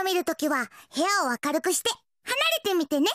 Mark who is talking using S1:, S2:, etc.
S1: を見るときは部屋を明るくして離れてみてね。